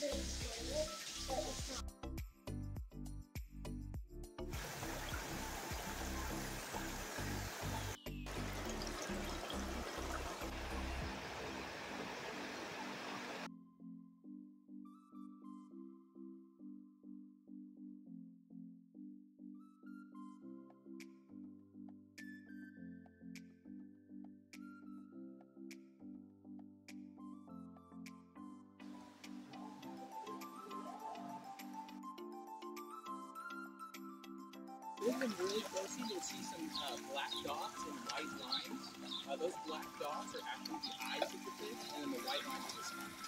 Thanks. Them really closely, you'll see some uh, black dots and white lines. Uh, those black dots are actually the eyes of the fish, and then the white lines are the spots.